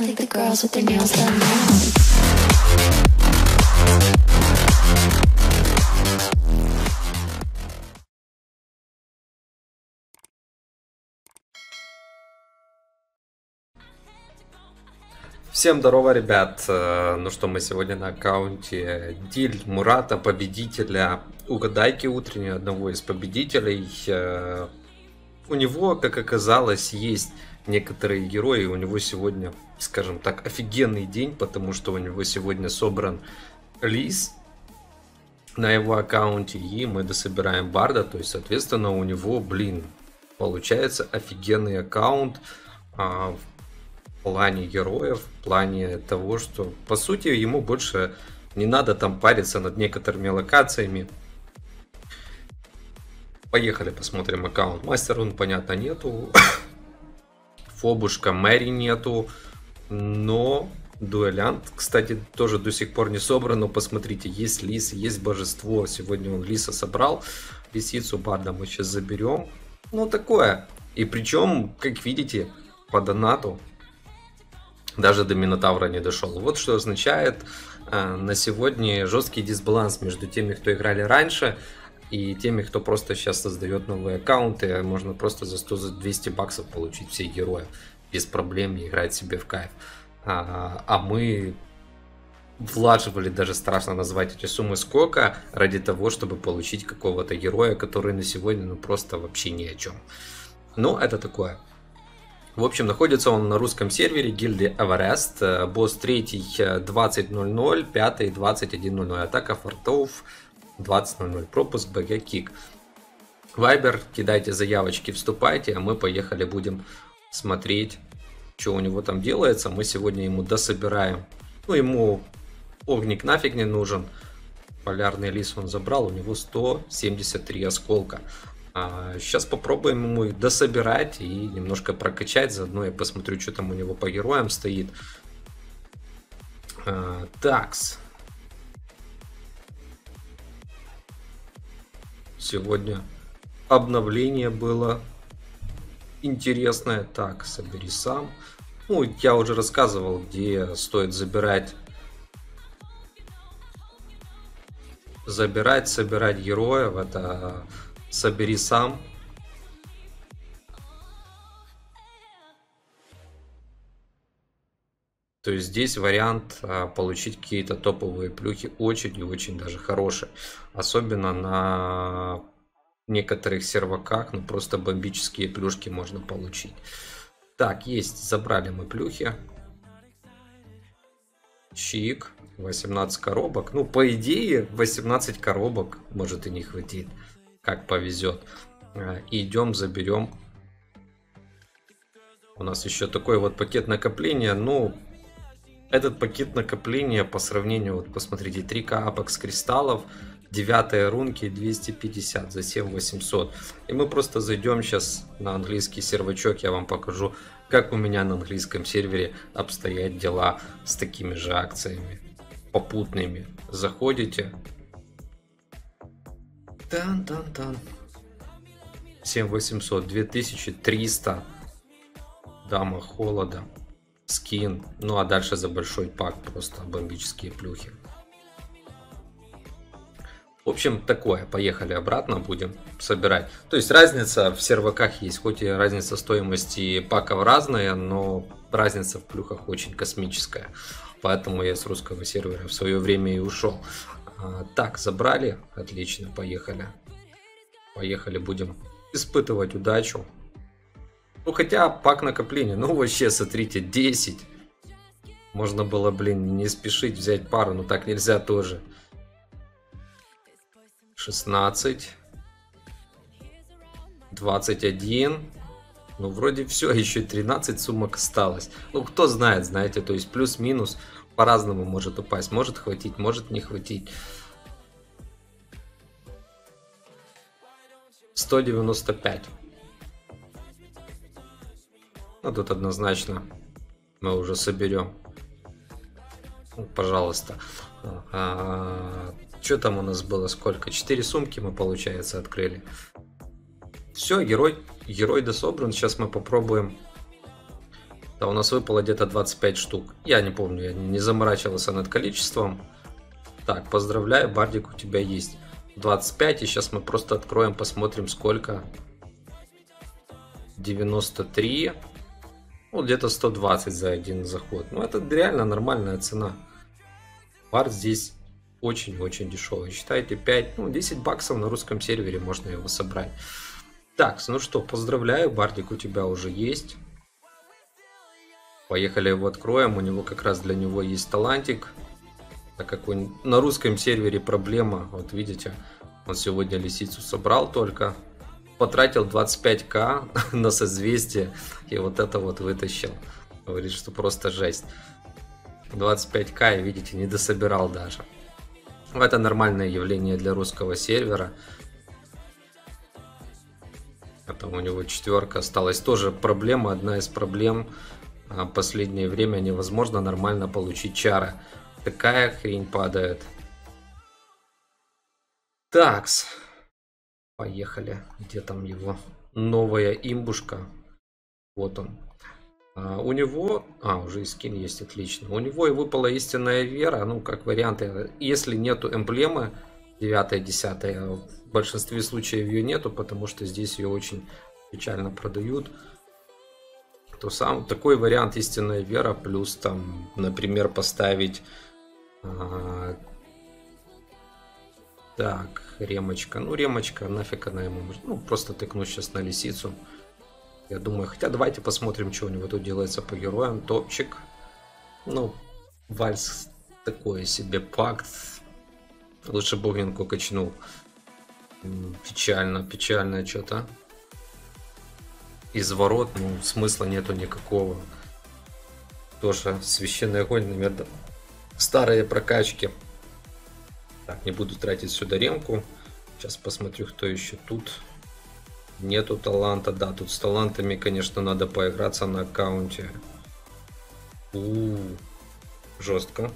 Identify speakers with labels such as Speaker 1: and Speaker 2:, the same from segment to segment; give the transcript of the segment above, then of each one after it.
Speaker 1: I think the girls with their nails done now.
Speaker 2: Всем здорово, ребят! Э, Ну что, мы сегодня на аккаунте Диль Мурата, победителя угадайки утренней, одного из победителей. Э, У него, как оказалось, есть некоторые герои. У него сегодня, скажем так, офигенный день, потому что у него сегодня собран лис на его аккаунте, и мы дособираем Барда, то есть, соответственно, у него, блин, получается офигенный аккаунт а, в плане героев, в плане того, что по сути ему больше не надо там париться над некоторыми локациями. Поехали посмотрим аккаунт. Мастер он понятно нету. Фобушка Мэри нету. Но дуэлянт, кстати, тоже до сих пор не собран. Но посмотрите, есть лис, есть божество. Сегодня он лиса собрал. Лисицу Барда мы сейчас заберем. Ну такое. И причем, как видите, по донату даже до Минотавра не дошел. Вот что означает э, на сегодня жесткий дисбаланс между теми, кто играли раньше, и теми, кто просто сейчас создает новые аккаунты. Можно просто за 100-200 баксов получить все герои без проблем и играть себе в кайф. А, а мы влаживали, даже страшно назвать эти суммы сколько, ради того, чтобы получить какого-то героя, который на сегодня ну просто вообще ни о чем. Но это такое. В общем, находится он на русском сервере гильдии Эверест. Э, Босс третий э, 20.00, пятый 21.00. Атака фортов 20.00. Пропуск БГ Кик. Вайбер, кидайте заявочки, вступайте, а мы поехали будем смотреть, что у него там делается. Мы сегодня ему дособираем. Ну, ему огник нафиг не нужен. Полярный лис он забрал, у него 173 осколка. А, сейчас попробуем ему их дособирать и немножко прокачать. Заодно я посмотрю, что там у него по героям стоит. А, такс. Сегодня обновление было интересное. Так, собери сам. Ну, я уже рассказывал, где стоит забирать забирать, собирать героев. Это собери сам. То есть здесь вариант а, получить какие-то топовые плюхи очень и очень даже хорошие. Особенно на некоторых серваках, ну просто бомбические плюшки можно получить. Так, есть, забрали мы плюхи. Чик, 18 коробок. Ну, по идее, 18 коробок может и не хватит как повезет. А, идем, заберем. У нас еще такой вот пакет накопления. Ну, этот пакет накопления по сравнению, вот посмотрите, 3К апекс кристаллов, 9 рунки 250 за 7800. И мы просто зайдем сейчас на английский сервачок, я вам покажу, как у меня на английском сервере обстоят дела с такими же акциями попутными. Заходите, Тан-тан-тан. 7800, 2300. Дама холода. Скин. Ну а дальше за большой пак просто бомбические плюхи. В общем, такое. Поехали обратно, будем собирать. То есть разница в серваках есть. Хоть и разница стоимости паков разная, но разница в плюхах очень космическая. Поэтому я с русского сервера в свое время и ушел. А, так, забрали. Отлично, поехали. Поехали, будем испытывать удачу. Ну, хотя пак накопления, ну, вообще, смотрите, 10. Можно было, блин, не спешить взять пару, но так нельзя тоже. 16. 21. Ну, вроде все, еще 13 сумок осталось. Ну, кто знает, знаете, то есть плюс-минус по-разному может упасть. Может хватить, может не хватить. 195. Ну, тут однозначно мы уже соберем. Ну, пожалуйста. А, что там у нас было? Сколько? 4 сумки мы, получается, открыли. Все, герой, герой дособран. Сейчас мы попробуем Да, у нас выпало где-то 25 штук. Я не помню, я не заморачивался над количеством. Так, поздравляю, Бардик у тебя есть 25. И сейчас мы просто откроем, посмотрим сколько. 93. Ну, где-то 120 за один заход. Ну, это реально нормальная цена. Бард здесь очень-очень дешевый. Считайте 5, ну 10 баксов на русском сервере можно его собрать. Так, ну что, поздравляю, Бардик у тебя уже есть. Поехали его откроем, у него как раз для него есть талантик. Так как он, на русском сервере проблема, вот видите, он сегодня лисицу собрал только. Потратил 25к на созвездие и вот это вот вытащил. Говорит, что просто жесть. 25к, видите, не дособирал даже. Это нормальное явление для русского сервера. Это у него четверка осталась. Тоже проблема, одна из проблем. А, последнее время невозможно нормально получить чары. Такая хрень падает. Такс. Поехали. Где там его новая имбушка? Вот он. А, у него, а, уже и скин есть, отлично. У него и выпала истинная вера, ну, как варианты. Если нету эмблемы 9 10 в большинстве случаев ее нету, потому что здесь ее очень печально продают, то сам такой вариант истинная вера, плюс там, например, поставить а, так, ремочка. Ну, ремочка, нафиг она ему. Ну, просто тыкну сейчас на лисицу. Я думаю, хотя давайте посмотрим, что у него тут делается по героям. Топчик. Ну, вальс такое себе пакт. Лучше Богинку качнул. Печально, печально что-то. Изворот, ну, смысла нету никакого. Тоже священный огонь, наверное, старые прокачки. Так, не буду тратить сюда ремку. Сейчас посмотрю, кто еще тут. Нету таланта, да, тут с талантами, конечно, надо поиграться на аккаунте. У, -у, -у жестко.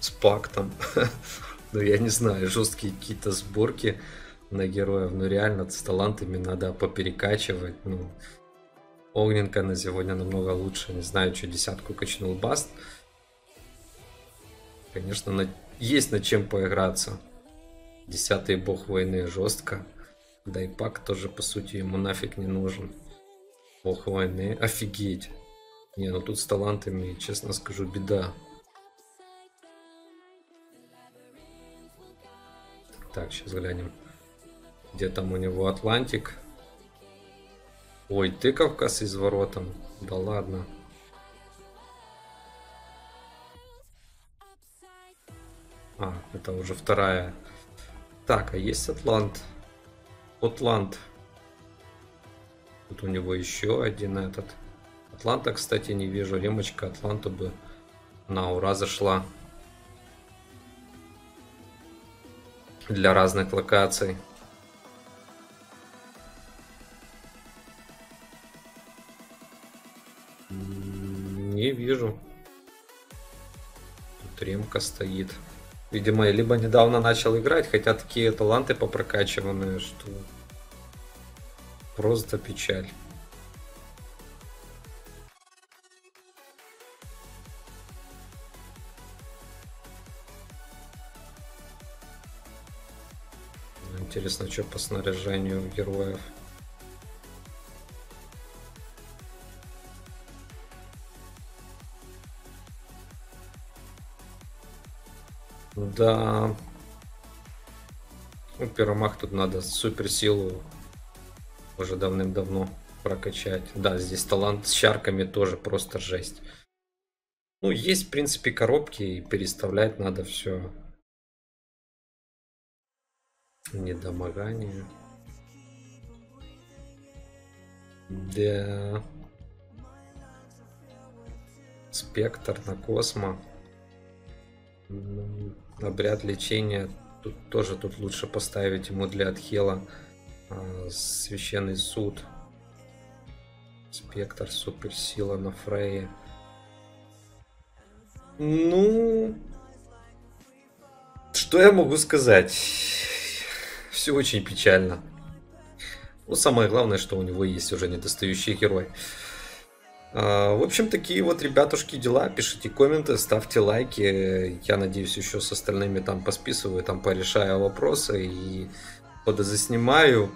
Speaker 2: С пактом. ну, я не знаю, жесткие какие-то сборки на героев. Ну, реально, с талантами надо поперекачивать. Ну, Огненка на сегодня намного лучше. Не знаю, что десятку качнул Баст. Конечно, на... есть над чем поиграться. Десятый бог войны жестко. Да и пак тоже, по сути, ему нафиг не нужен. Бог войны. Офигеть. Не, ну тут с талантами, честно скажу, беда. Так, сейчас глянем. Где там у него Атлантик? Ой, тыковка с изворотом. Да ладно. Это уже вторая. Так, а есть Атлант? Атлант. Тут у него еще один этот. Атланта, кстати, не вижу. Ремочка Атланту бы на ура зашла. Для разных локаций. Не вижу. Тут ремка стоит. Видимо, либо недавно начал играть, хотя такие таланты попрокачиванные, что просто печаль. Интересно, что по снаряжению героев. Да. Ну, Пиромах тут надо суперсилу уже давным-давно прокачать. Да, здесь талант с чарками тоже просто жесть. Ну, есть, в принципе, коробки, и переставлять надо все. Недомогание. Да. Спектр на космо. Обряд лечения. Тут тоже тут лучше поставить ему для отхела а, священный суд. Спектр, суперсила на Фрейе. Ну, что я могу сказать? Все очень печально. Ну, самое главное, что у него есть уже недостающий герой. А, в общем, такие вот, ребятушки, дела. Пишите комменты, ставьте лайки. Я надеюсь, еще с остальными там посписываю, там порешаю вопросы и подозаснимаю.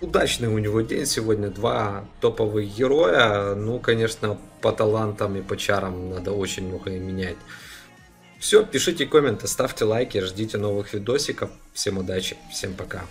Speaker 2: Удачный у него день сегодня. Два топовых героя. Ну, конечно, по талантам и по чарам надо очень многое менять. Все, пишите комменты, ставьте лайки, ждите новых видосиков. Всем удачи, всем пока.